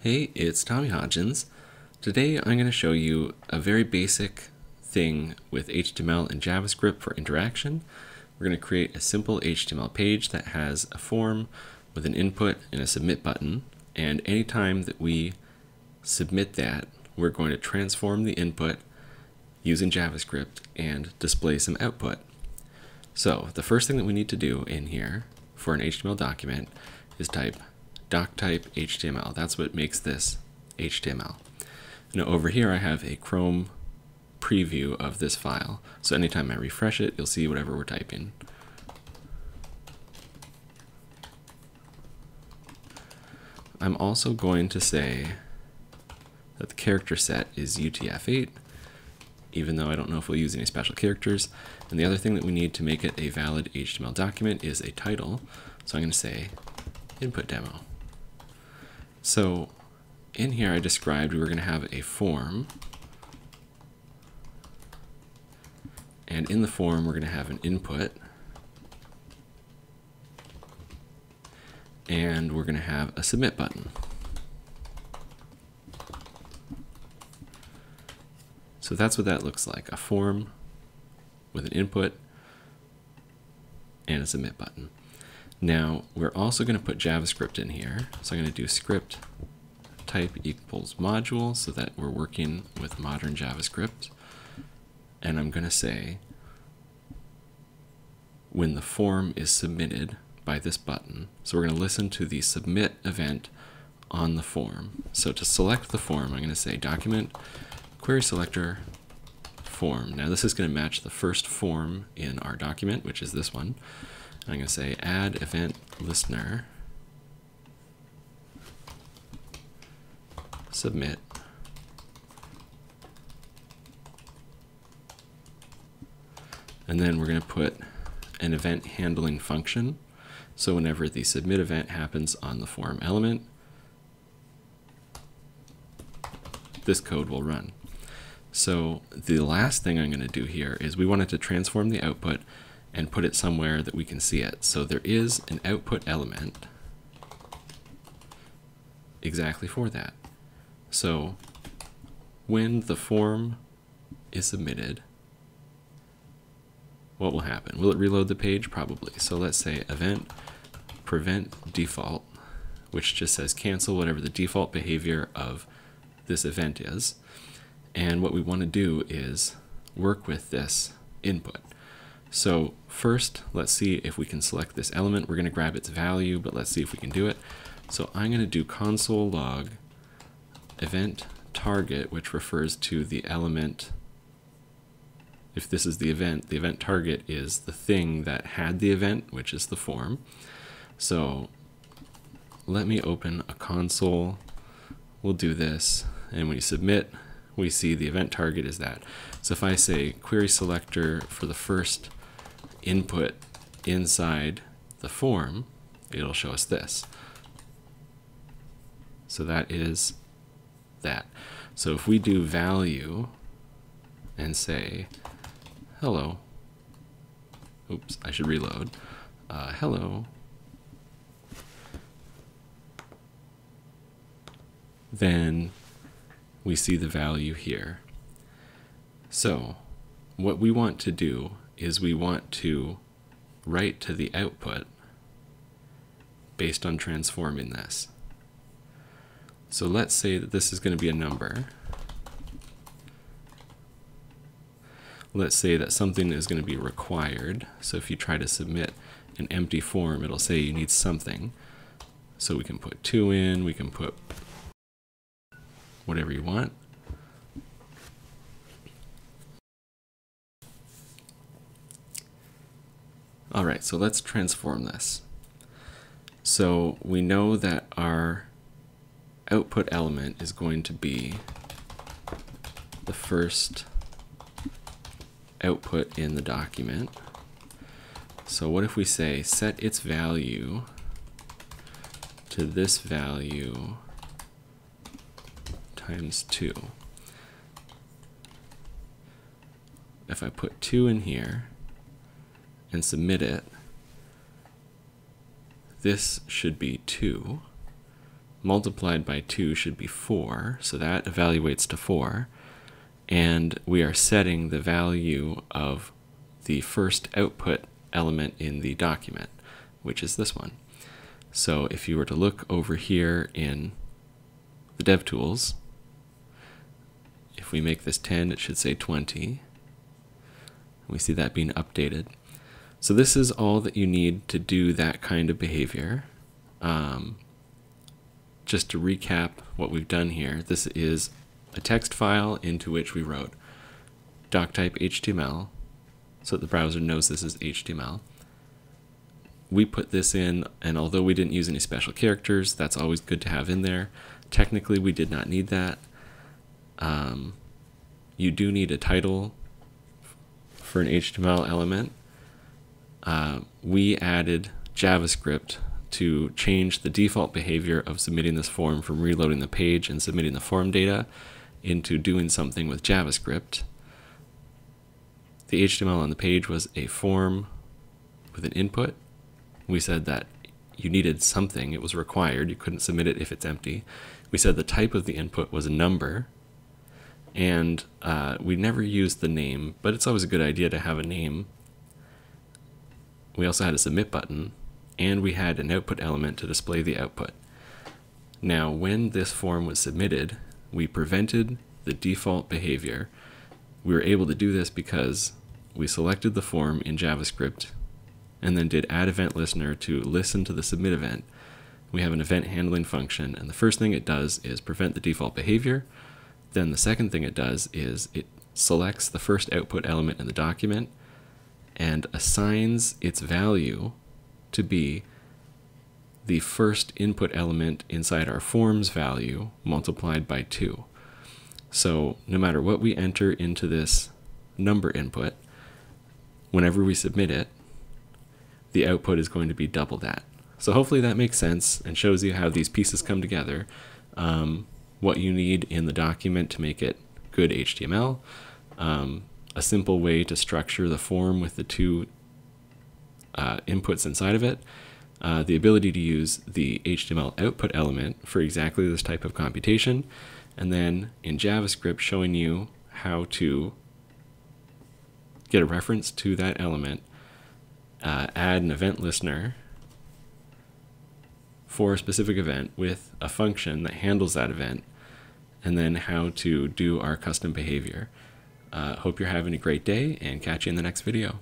Hey, it's Tommy Hodgins. Today I'm going to show you a very basic thing with HTML and JavaScript for interaction. We're going to create a simple HTML page that has a form with an input and a submit button. And anytime that we submit that, we're going to transform the input using JavaScript and display some output. So the first thing that we need to do in here for an HTML document is type doctype HTML. That's what makes this HTML. Now over here I have a Chrome preview of this file. So anytime I refresh it, you'll see whatever we're typing. I'm also going to say that the character set is UTF-8, even though I don't know if we'll use any special characters. And the other thing that we need to make it a valid HTML document is a title. So I'm going to say input demo. So in here I described we were going to have a form. And in the form we're going to have an input. And we're going to have a submit button. So that's what that looks like, a form with an input and a submit button. Now, we're also going to put JavaScript in here. So I'm going to do script type equals module so that we're working with modern JavaScript. And I'm going to say when the form is submitted by this button. So we're going to listen to the submit event on the form. So to select the form, I'm going to say document query selector form. Now this is going to match the first form in our document, which is this one. I'm going to say add event listener, submit, and then we're going to put an event handling function. So whenever the submit event happens on the form element, this code will run. So the last thing I'm going to do here is we wanted to transform the output and put it somewhere that we can see it. So there is an output element exactly for that. So when the form is submitted, what will happen? Will it reload the page? Probably. So let's say event prevent default, which just says cancel whatever the default behavior of this event is. And what we want to do is work with this input. So first, let's see if we can select this element. We're going to grab its value, but let's see if we can do it. So I'm going to do console log event target, which refers to the element. If this is the event, the event target is the thing that had the event, which is the form. So let me open a console. We'll do this. And when you submit, we see the event target is that. So if I say query selector for the first input inside the form, it'll show us this. So that is that. So if we do value and say hello, oops, I should reload, uh, hello, then we see the value here. So what we want to do is we want to write to the output based on transforming this. So let's say that this is going to be a number. Let's say that something is going to be required. So if you try to submit an empty form, it'll say you need something. So we can put 2 in, we can put whatever you want. All right, so let's transform this. So we know that our output element is going to be the first output in the document. So what if we say set its value to this value times 2. If I put 2 in here and submit it, this should be 2. multiplied by 2 should be 4, so that evaluates to 4. And we are setting the value of the first output element in the document, which is this one. So if you were to look over here in the DevTools, if we make this 10, it should say 20. We see that being updated. So this is all that you need to do that kind of behavior. Um, just to recap what we've done here, this is a text file into which we wrote doctype HTML so that the browser knows this is HTML. We put this in, and although we didn't use any special characters, that's always good to have in there. Technically, we did not need that. Um, you do need a title for an HTML element. Uh, we added JavaScript to change the default behavior of submitting this form from reloading the page and submitting the form data into doing something with JavaScript. The HTML on the page was a form with an input. We said that you needed something, it was required, you couldn't submit it if it's empty. We said the type of the input was a number, and uh, we never used the name, but it's always a good idea to have a name. We also had a submit button, and we had an output element to display the output. Now, when this form was submitted, we prevented the default behavior. We were able to do this because we selected the form in JavaScript and then did add event listener to listen to the submit event. We have an event handling function, and the first thing it does is prevent the default behavior. Then the second thing it does is it selects the first output element in the document and assigns its value to be the first input element inside our forms value multiplied by 2. So no matter what we enter into this number input, whenever we submit it, the output is going to be double that. So hopefully that makes sense and shows you how these pieces come together, um, what you need in the document to make it good HTML, um, a simple way to structure the form with the two uh, inputs inside of it, uh, the ability to use the HTML output element for exactly this type of computation, and then in JavaScript showing you how to get a reference to that element, uh, add an event listener for a specific event with a function that handles that event, and then how to do our custom behavior. Uh, hope you're having a great day and catch you in the next video.